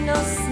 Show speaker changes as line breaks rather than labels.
no